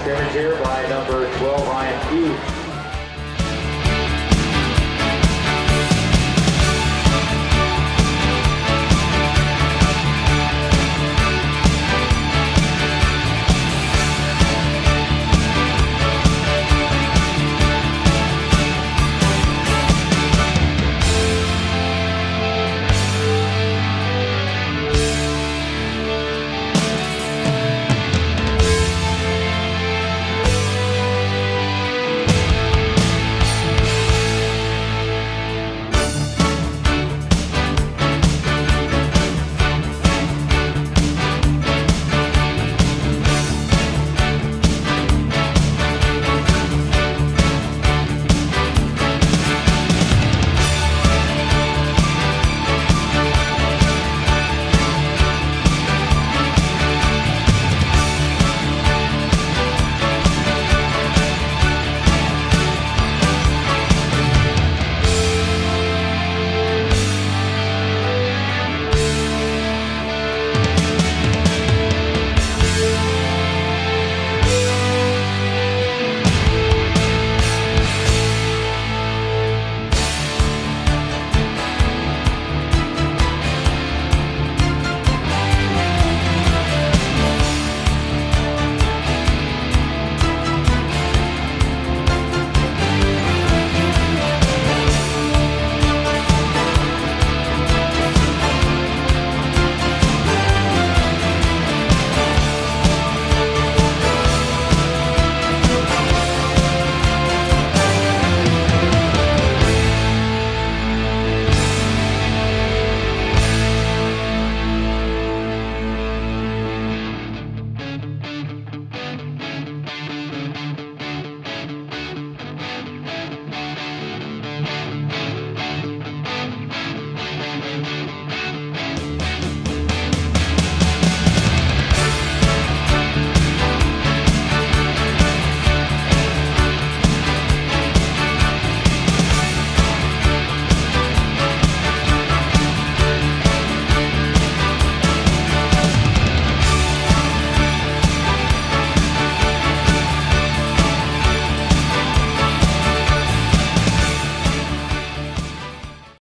scrimmage here by number 12,